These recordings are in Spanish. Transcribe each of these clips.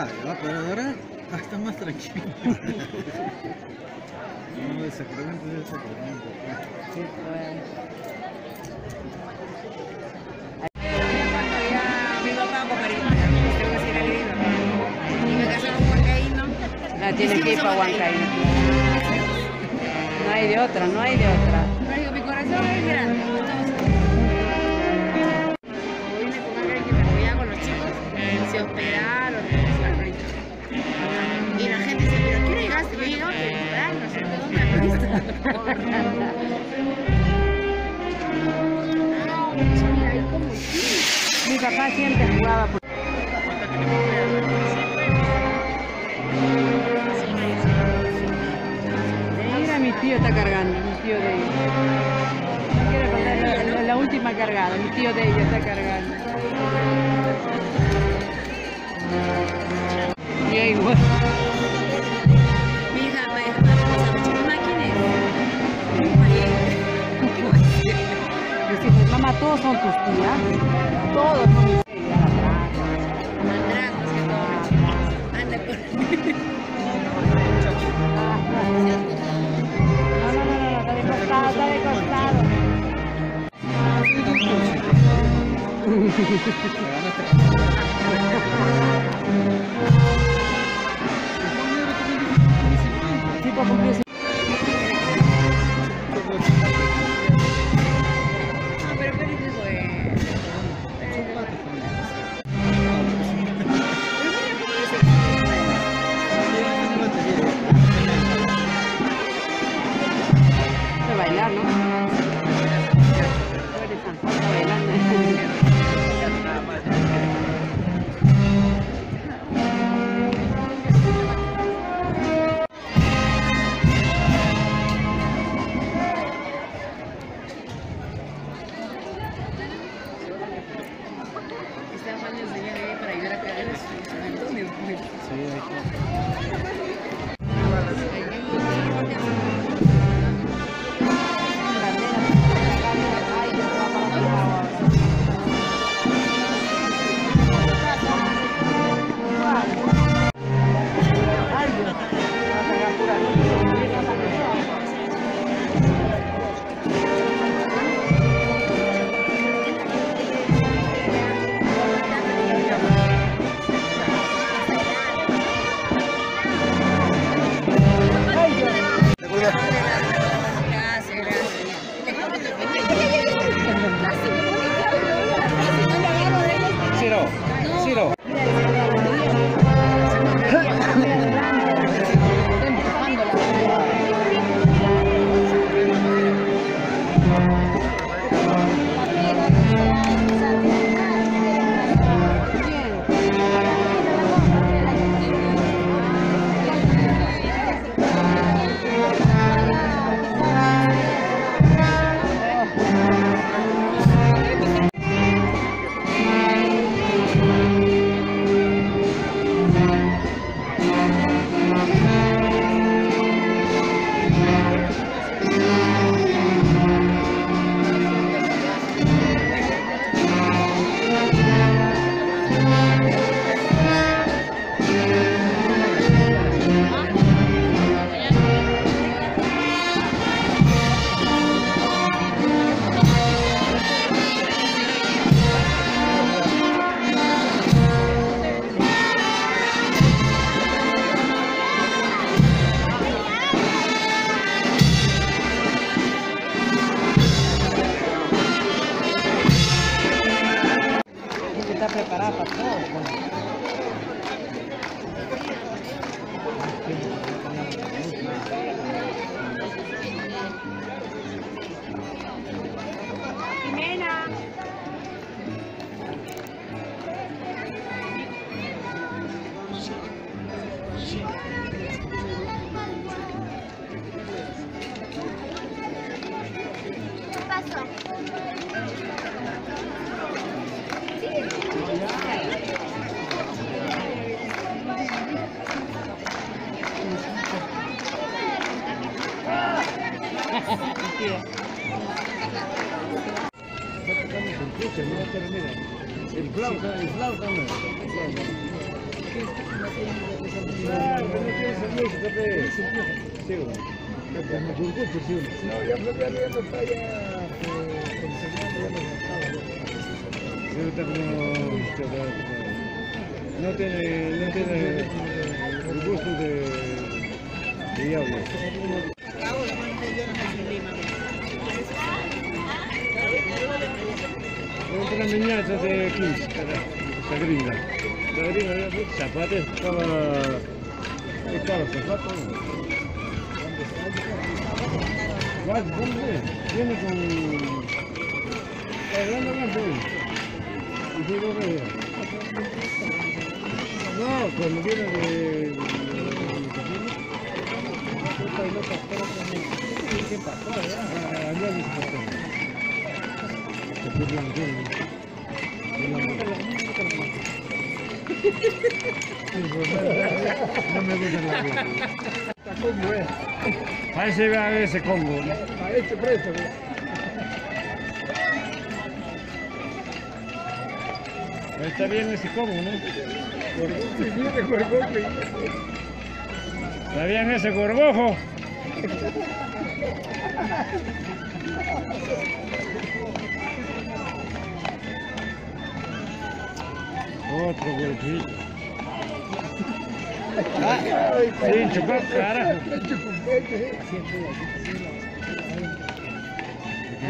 Ya, pero ahora está más tranquilo. no, el sacramento es el sacramento. Sí. La tiene que ir para Huancaíno. No hay de otra, no hay de otra. Pero digo, mi corazón es grande. entonces, Vine con alguien que me apoyaba con los chicos, se hospedaron, Mi papá siempre jugaba por... Mira, mi tío está cargando, mi tío de ella. Quiero contar la, última cargada, mi tío de ella está cargando. Y todos son tus tías, todos son mis tías. Mandragos que todo. Anda por... No, no, no, no, no, está de costado, está de costado. Sí, pues cumplió músico, pe. Sí, güey. Ya me gustó, pues, sí, güey. No, ya me ya no está ya, eh, enseñando, ya me gustaba. Sí, ahorita como- No tiene, no tiene el gusto de, de diablo. Una niñata de 15, esa gringa. La gringa, ya, zapatos, estaba... Estaba zapatos. ¿Vas? ¿Dónde? Viene con... Hablando más de Y yo. No, cuando viene de... ¿Qué pasó allá? Allá. No me gusta la vida. ¿Cómo es? Parece a ese Congo. A este precio. Está bien ese Congo, ¿no? Está bien ese gorgojo. Otro golpito. Sí, chupó, carajo.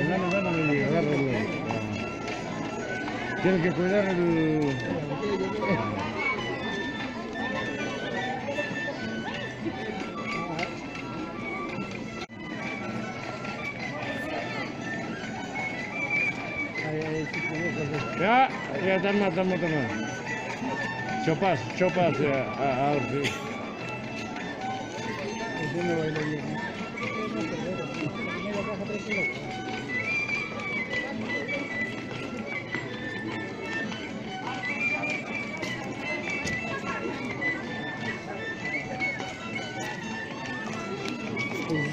Dale, dale, y agárralo. Tiene que cuidar el... Ya, ya estamos, estamos, estamos. Chopas, chopas, eh, a- ahora sí.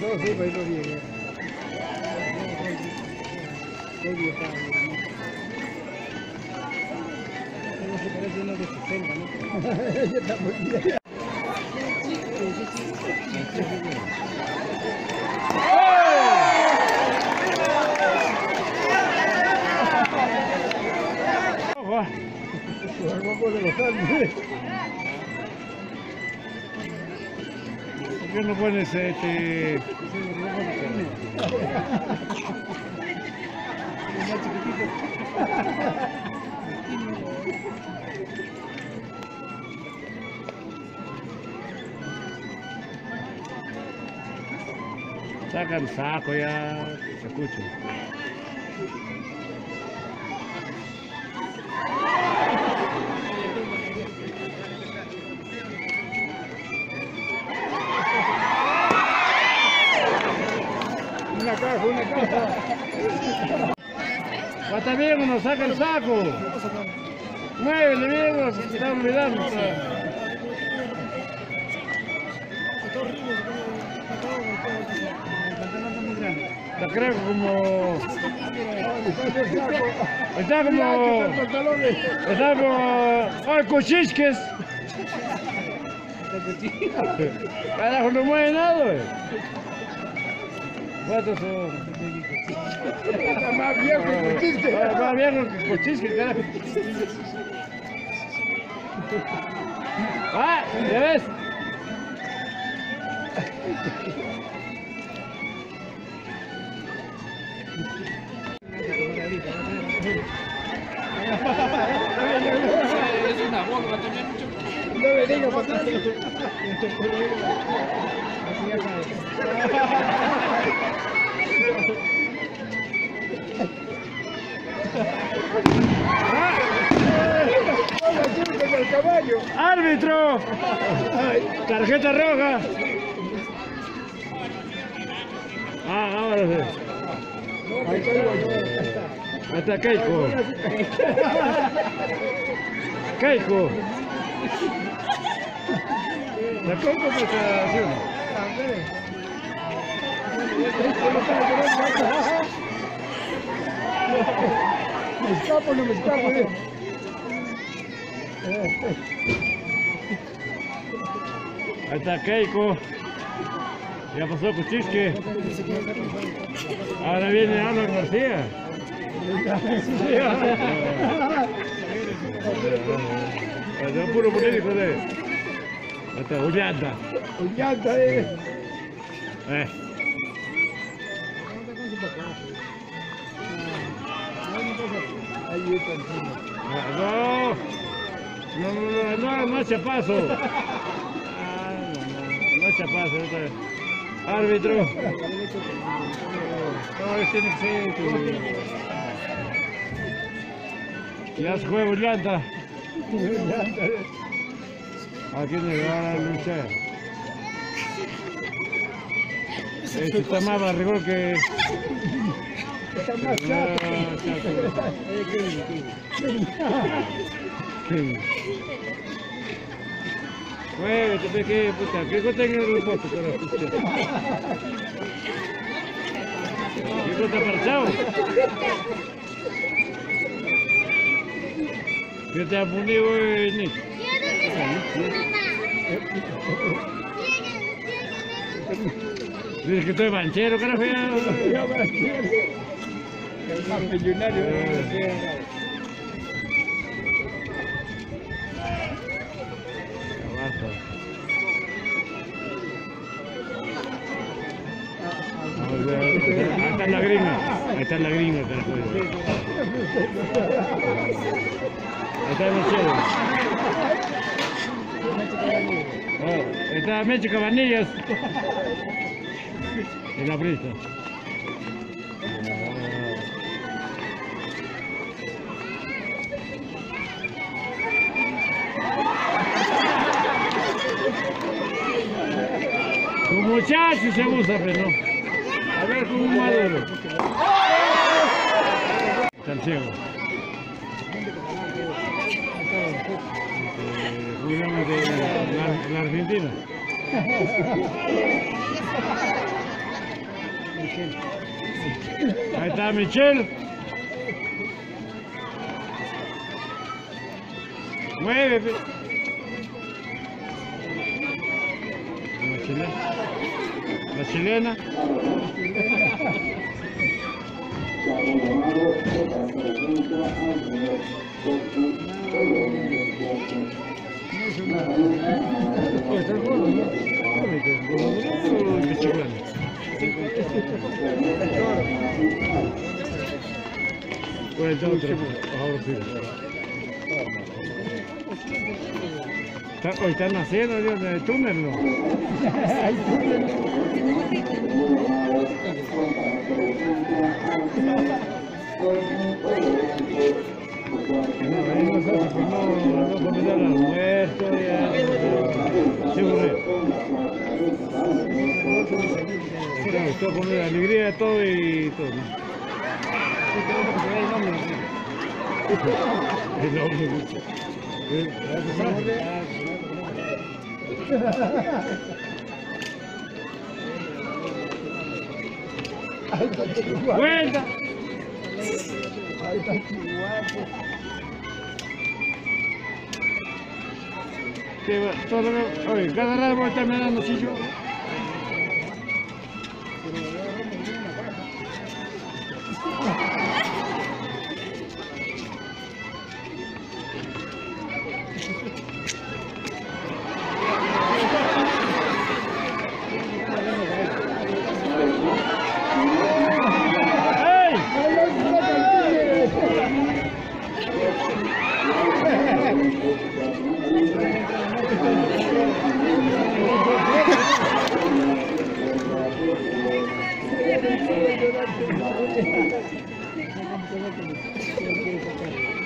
No, sí, bailó bien. eh. Parece uno de 60, ¿no? Ella está muy bien. De. ¿Por qué no pones este... sacan saco ya, se escucha. Una caja, una caja. Bata bien, uno saca el saco. Muévele bien, uno se está olvidando. Está creo como... Está como... Está como... ¡Ay, cochisques! Carajo, no mueve nada, güey. ¿Cuántos son? Está más viejo que. Ah, Más viejo que cochisque, carajo. ¡Ah! ¿Ya ves? No me digas, papá. Hola, chicos, el caballo. ¡Árbitro! Tarjeta roja. Ah, ahora sí. Ahí. Hasta Keiko. Keiko. La Keiko está. Me escapo, no me escapo, eh. Ahí está Keiko. Ya pasó Cuchisque. Ahora viene Álvaro García. Es un puro político de. Hasta Ullanta. Ullanta, eh. Eh. Ahí está encima. No, no, no, no, no, chapazo. Ah, no, no, chapazo. Árbitro. No, tiene que ser. que- Ya se juega eh. Aquí le va a luchar. Este está más barrigón que... Está más Ah, chato. Chato. Eh, qué- Sí. Muévete, pe, que puta, ¿qué cosa en el posto, carajo? ¿Qué cosa marchado? ¿Qué te ha punido, eh, Nick? Dices que estoy manchero, carajo, ya. Ya va a ser. El más millonario gringa, ahí está la gringa, carajo. Ahí está Michelle. Oh, está Meche Cabanillas. En la prisa. Tu se usa, pero no. A ver, como un maduro. Está el ciego. Eh, jubilamos de la, la Argentina. Ahí está Michelle. Mueve. pe. La chilena. La chilena. Oh, está gordo, ¿no? Oh, qué chingón. Bueno, entonces, ahora sí. Está, hoy están haciendo Dios, el túnel, ¿no? No, venimos nosotros, no, no comer al almuerzo, ya. Sí, hombre. Claro, esto con la alegría, todo y todo. El hombre, mucho. Eh, ¡Vuelta! Que va, todo, oye, cada a estar mirando si yo.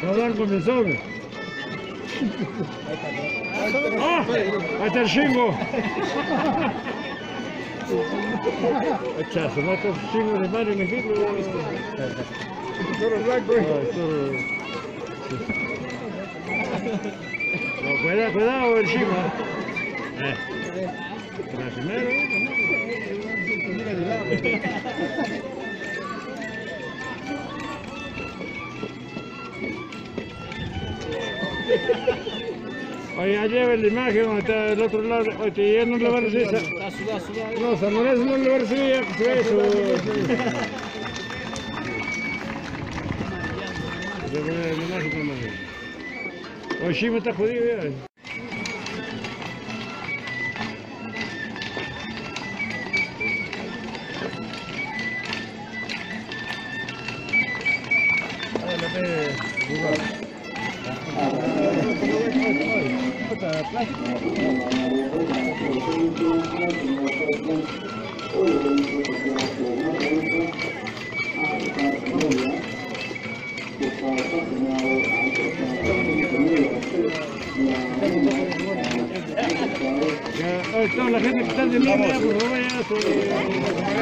Hablar con el sobre. ¡Ah! Ahí está el chingo. Echazo, ¿no? Estos chingos de Mario México. Toro blanco, esto- No, cuidado, cuidado el chingo. Eh. Primero, Oye, lleva la imagen donde está del otro lado. Oye, ya no le va a recibir. esa- No, San Lorenzo no le va a recibir ya que se nomás. Oye, Shima está jodido ya. Ya, oye, toda la gente que está de línea, por favor, ya su-